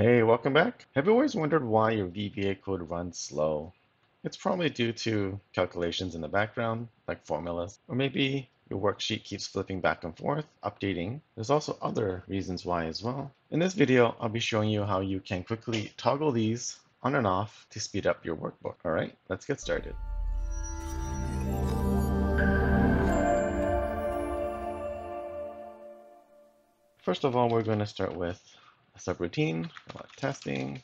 Hey, welcome back. Have you always wondered why your VBA code runs slow? It's probably due to calculations in the background, like formulas, or maybe your worksheet keeps flipping back and forth, updating. There's also other reasons why as well. In this video, I'll be showing you how you can quickly toggle these on and off to speed up your workbook. All right, let's get started. First of all, we're going to start with subroutine, like testing.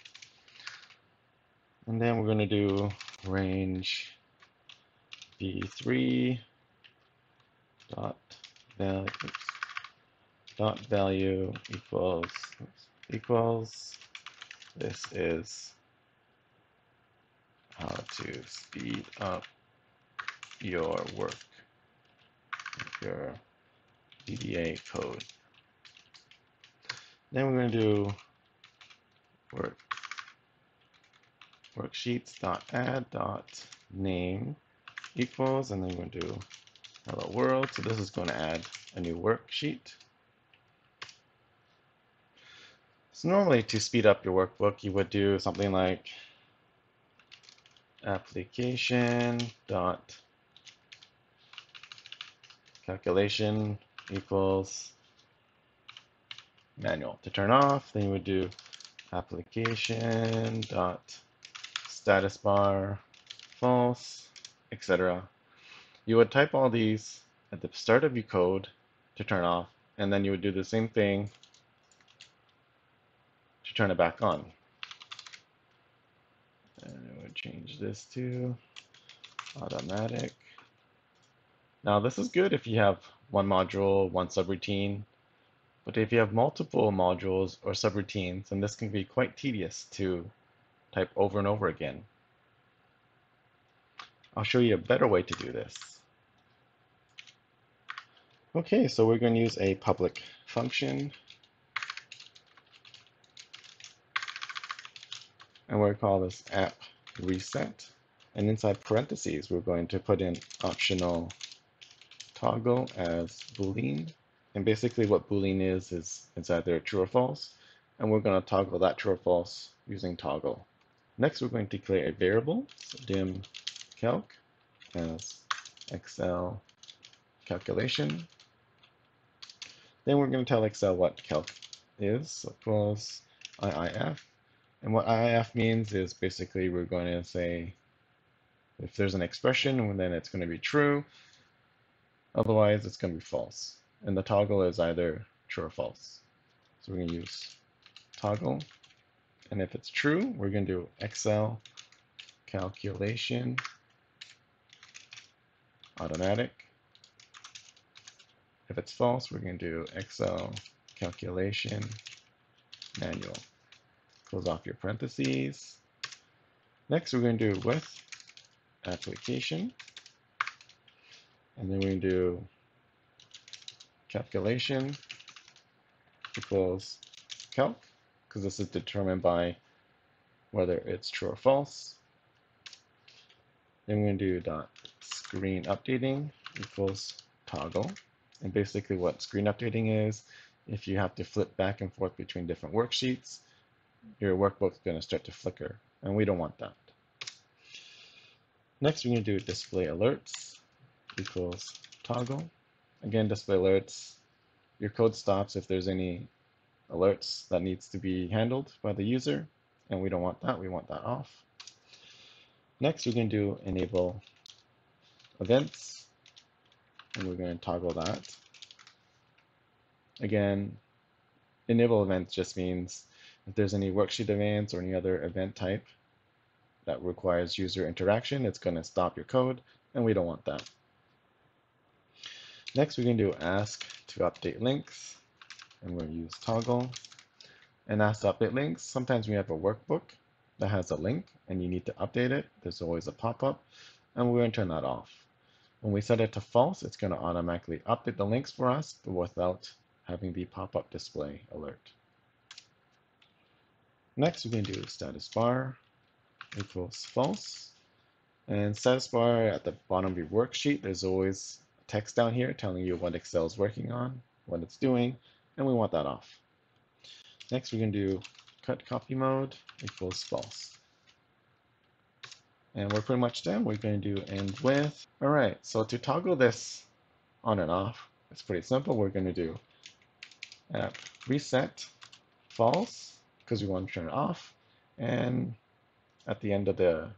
And then we're going to do range B3 dot value dot value equals equals this is how to speed up your work your VBA code then we're going to do work worksheets dot add dot name equals, and then we're going to do hello world. So this is going to add a new worksheet. So normally to speed up your workbook, you would do something like application dot calculation equals manual. To turn off, then you would do application dot status bar false, etc. You would type all these at the start of your code to turn off, and then you would do the same thing to turn it back on. And I would change this to automatic. Now this is good if you have one module, one subroutine, but if you have multiple modules or subroutines, then this can be quite tedious to type over and over again. I'll show you a better way to do this. Okay, so we're going to use a public function. And we're going to call this app reset. And inside parentheses, we're going to put in optional toggle as boolean and basically what Boolean is, is it's either true or false. And we're going to toggle that true or false using toggle. Next, we're going to declare a variable, so dim calc as Excel calculation. Then we're going to tell Excel what calc is, so equals IIF. And what IIF means is basically we're going to say if there's an expression, then it's going to be true. Otherwise, it's going to be false and the toggle is either true or false. So we're going to use toggle, and if it's true, we're going to do Excel calculation automatic. If it's false, we're going to do Excel calculation manual. Close off your parentheses. Next, we're going to do with application. And then we're going to do calculation equals calc, because this is determined by whether it's true or false. Then we're going to do dot screen updating equals toggle. And basically what screen updating is, if you have to flip back and forth between different worksheets, your workbook is going to start to flicker, and we don't want that. Next, we're going to do display alerts equals toggle. Again, display alerts. Your code stops if there's any alerts that needs to be handled by the user, and we don't want that. We want that off. Next, we're going to do enable events, and we're going to toggle that. Again, enable events just means if there's any worksheet events or any other event type that requires user interaction, it's going to stop your code, and we don't want that. Next, we're going to do ask to update links, and we'll use toggle. And ask to update links, sometimes we have a workbook that has a link and you need to update it. There's always a pop-up, and we're going to turn that off. When we set it to false, it's going to automatically update the links for us without having the pop-up display alert. Next, we're going to do status bar equals false. And status bar at the bottom of your worksheet, there's always text down here telling you what Excel is working on, what it's doing, and we want that off. Next, we're going to do cut copy mode equals false. And we're pretty much done. We're going to do end with. All right, so to toggle this on and off, it's pretty simple. We're going to do app reset false because we want to turn it off. And at the end of the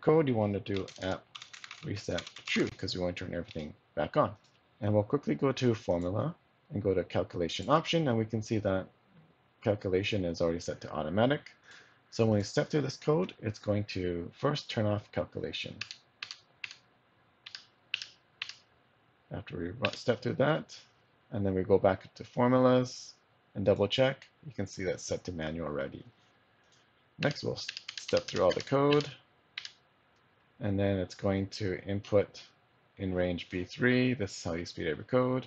code, you want to do app reset true because we want to turn everything back on. And we'll quickly go to formula and go to calculation option and we can see that calculation is already set to automatic. So when we step through this code, it's going to first turn off calculation. After we step through that, and then we go back to formulas and double check, you can see that's set to manual already. Next, we'll step through all the code, and then it's going to input in range B3. This is how you speed up your code.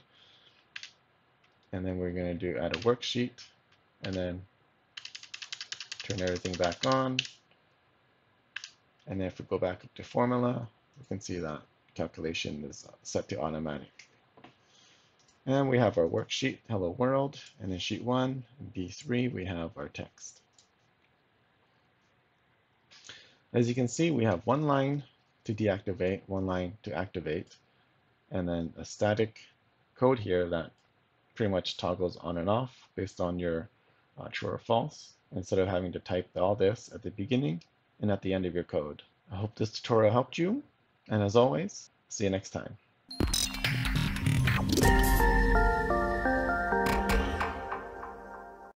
And then we're going to do add a worksheet, and then turn everything back on. And then if we go back up to formula, we can see that calculation is set to automatic. And we have our worksheet, hello world, and in sheet one, in B3, we have our text. As you can see, we have one line to deactivate, one line to activate, and then a static code here that pretty much toggles on and off based on your uh, true or false instead of having to type all this at the beginning and at the end of your code. I hope this tutorial helped you, and as always, see you next time.